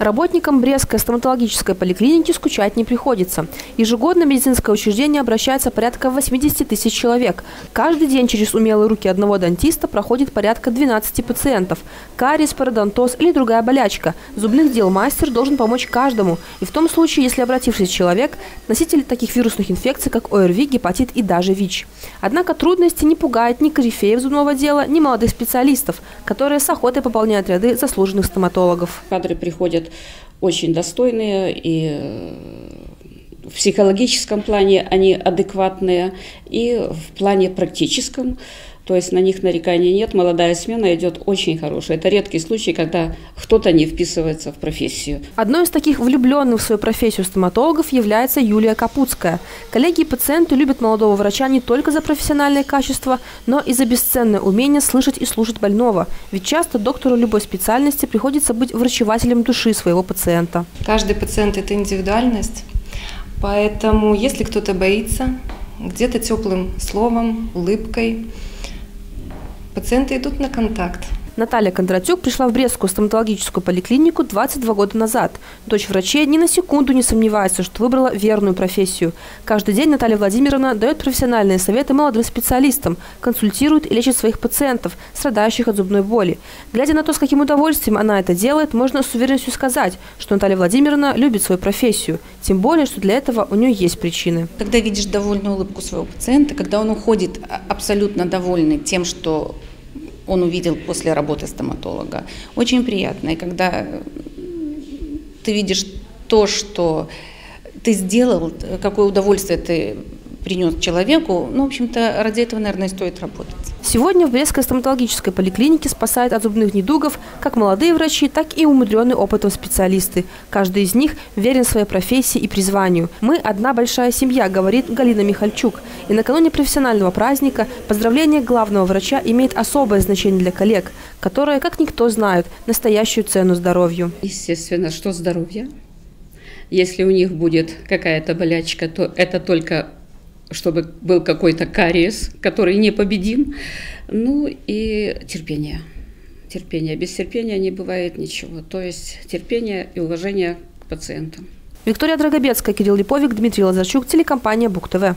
Работникам Брестской стоматологической поликлиники скучать не приходится. Ежегодно медицинское учреждение обращается порядка 80 тысяч человек. Каждый день через умелые руки одного дантиста проходит порядка 12 пациентов. Кариес, пародонтоз или другая болячка. Зубных дел мастер должен помочь каждому. И в том случае, если обратившийся человек – носитель таких вирусных инфекций, как ОРВИ, гепатит и даже ВИЧ. Однако трудности не пугают ни корифеев зубного дела, ни молодых специалистов, которые с охотой пополняют ряды заслуженных стоматологов. Кадры приходят очень достойные и э, в психологическом плане они адекватные, и в плане практическом то есть на них нареканий нет. Молодая смена идет очень хорошая. Это редкий случай, когда кто-то не вписывается в профессию. Одной из таких влюбленных в свою профессию стоматологов является Юлия Капутская. Коллеги и пациенты любят молодого врача не только за профессиональные качества, но и за бесценное умение слышать и слушать больного. Ведь часто доктору любой специальности приходится быть врачевателем души своего пациента. Каждый пациент – это индивидуальность. Поэтому, если кто-то боится, где-то теплым словом, улыбкой – Пациенты идут на контакт. Наталья Кондратюк пришла в Брестскую стоматологическую поликлинику 22 года назад. Дочь врачей ни на секунду не сомневается, что выбрала верную профессию. Каждый день Наталья Владимировна дает профессиональные советы молодым специалистам, консультирует и лечит своих пациентов, страдающих от зубной боли. Глядя на то, с каким удовольствием она это делает, можно с уверенностью сказать, что Наталья Владимировна любит свою профессию. Тем более, что для этого у нее есть причины. Когда видишь довольную улыбку своего пациента, когда он уходит абсолютно довольный тем, что он увидел после работы стоматолога. Очень приятно. И когда ты видишь то, что ты сделал, какое удовольствие ты принес человеку, ну, в общем-то, ради этого, наверное, стоит работать. Сегодня в Брестской стоматологической поликлинике спасают от зубных недугов как молодые врачи, так и умудренные опытом специалисты. Каждый из них верен своей профессии и призванию. «Мы – одна большая семья», говорит Галина Михальчук. И накануне профессионального праздника поздравление главного врача имеет особое значение для коллег, которые, как никто, знают настоящую цену здоровью. Естественно, что здоровье. Если у них будет какая-то болячка, то это только чтобы был какой-то кариес, который непобедим. Ну и терпение. Терпение. Без терпения не бывает ничего. То есть терпение и уважение к пациентам. Виктория Драгобецкая, Кирилл Липовик, Дмитрий Лазарчук, телекомпания Бук ТВ.